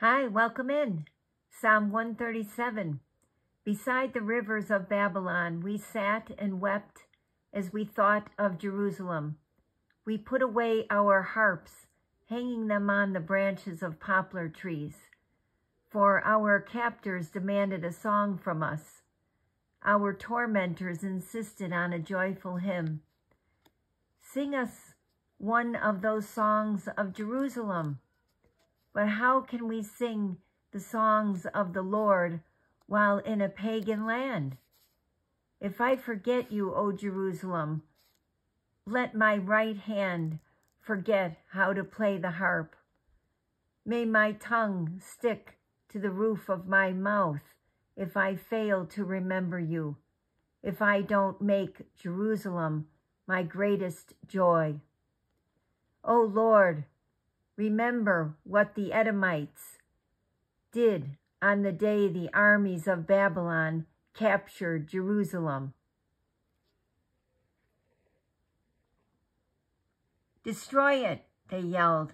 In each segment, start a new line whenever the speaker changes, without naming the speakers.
Hi, welcome in. Psalm 137. Beside the rivers of Babylon, we sat and wept as we thought of Jerusalem. We put away our harps, hanging them on the branches of poplar trees. For our captors demanded a song from us. Our tormentors insisted on a joyful hymn. Sing us one of those songs of Jerusalem. But how can we sing the songs of the Lord while in a pagan land? If I forget you, O Jerusalem, let my right hand forget how to play the harp. May my tongue stick to the roof of my mouth if I fail to remember you, if I don't make Jerusalem my greatest joy. O Lord, remember what the Edomites did on the day the armies of Babylon captured Jerusalem. Destroy it, they yelled.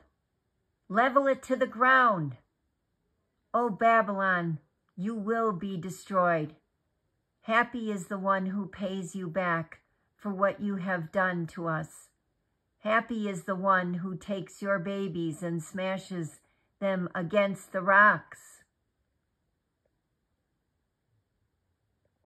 Level it to the ground. O Babylon, you will be destroyed. Happy is the one who pays you back for what you have done to us. Happy is the one who takes your babies and smashes them against the rocks.